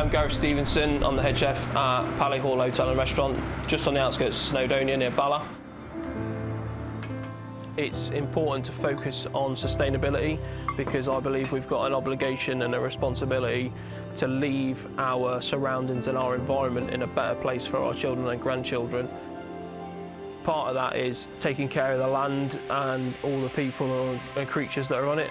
I'm Gareth Stevenson. I'm the head chef at Palé Hall Hotel and Restaurant, just on the outskirts of Snowdonia near Bala. It's important to focus on sustainability because I believe we've got an obligation and a responsibility to leave our surroundings and our environment in a better place for our children and grandchildren. Part of that is taking care of the land and all the people and creatures that are on it.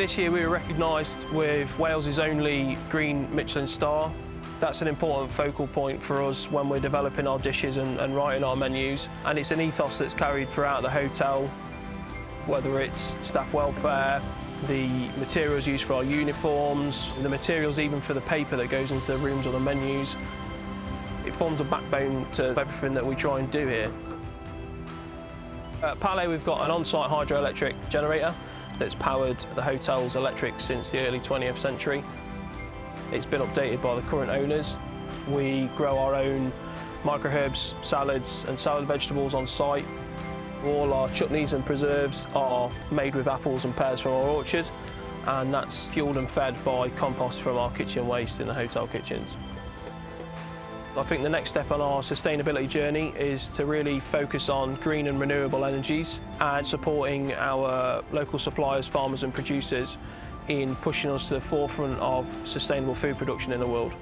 This year we were recognised with Wales's only green Michelin star. That's an important focal point for us when we're developing our dishes and, and writing our menus. And it's an ethos that's carried throughout the hotel, whether it's staff welfare, the materials used for our uniforms, the materials even for the paper that goes into the rooms or the menus. It forms a backbone to everything that we try and do here. At Palé we've got an on-site hydroelectric generator that's powered the hotel's electric since the early 20th century. It's been updated by the current owners. We grow our own microherbs, salads and salad vegetables on site. All our chutneys and preserves are made with apples and pears from our orchard and that's fueled and fed by compost from our kitchen waste in the hotel kitchens. I think the next step on our sustainability journey is to really focus on green and renewable energies and supporting our local suppliers, farmers and producers in pushing us to the forefront of sustainable food production in the world.